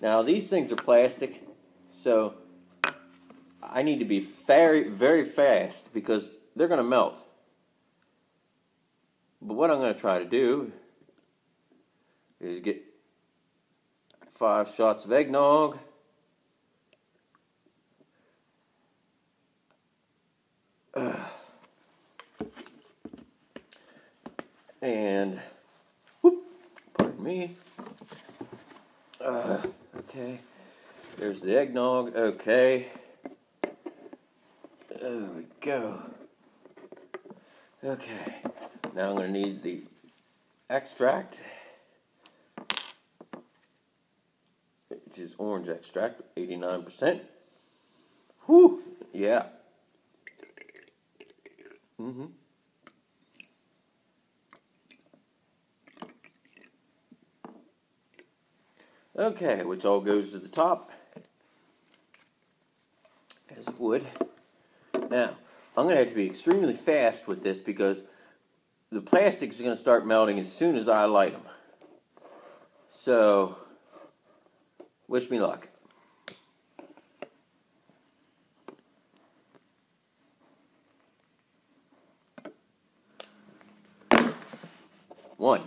Now these things are plastic, so I need to be very, very fast because they're going to melt. But what I'm going to try to do is get five shots of eggnog. And, whoop, pardon me. Uh, okay, there's the eggnog. Okay, there we go. Okay, now I'm going to need the extract, which is orange extract, 89%. Whew, yeah. Mm-hmm. Okay, which all goes to the top, as it would. Now, I'm going to have to be extremely fast with this because the plastic is going to start melting as soon as I light them. So, wish me luck. One.